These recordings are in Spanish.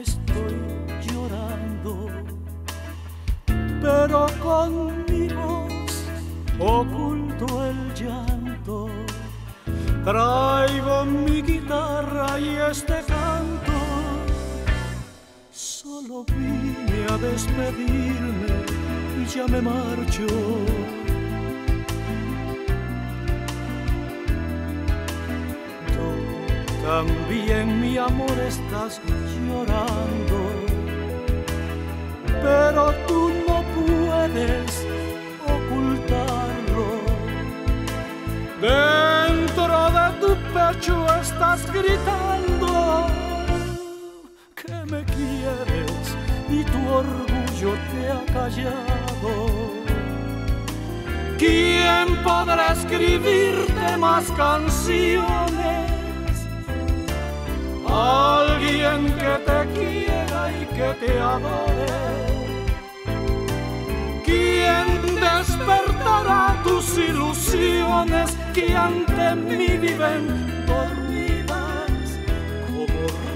estoy llorando, pero con mi voz oculto el llanto. Traigo mi guitarra y este canto. Solo vine a despedirme y ya me marcho. También, mi amor, estás llorando, pero tú no puedes ocultarlo. Dentro de tu pecho estás gritando que me quieres y tu orgullo te ha callado. ¿Quién podrá escribirte más canciones? Que te adore. ¿Quién despertará tus ilusiones que ante mí viven dormidas como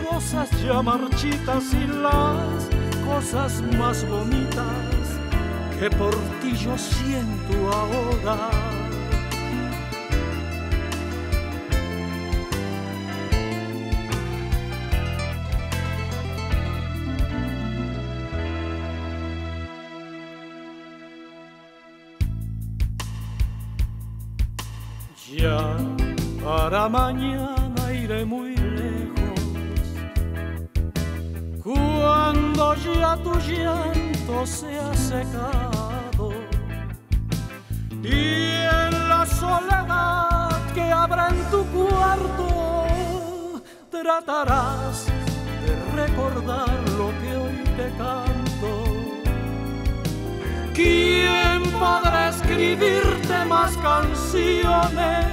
rosas ya marchitas y las cosas más bonitas que por ti yo siento ahora? Ya para mañana iré muy lejos. Cuando ya tu llanto se ha secado y en la soledad que habrá en tu cuarto tratarás de recordar lo que hoy te canto. Más canciones?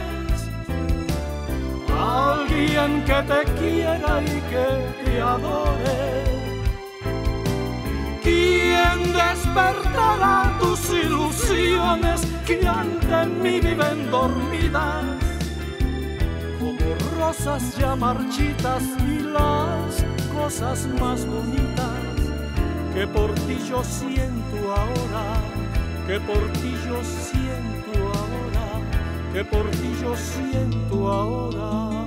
Alguien que te quiera y que te adore. ¿Quién despertará tus ilusiones que ante mí viven dormidas? Como rosas ya marchitas y las cosas más bonitas que por ti yo siento ahora, que por ti yo siento ahora, que por ti yo siento ahora.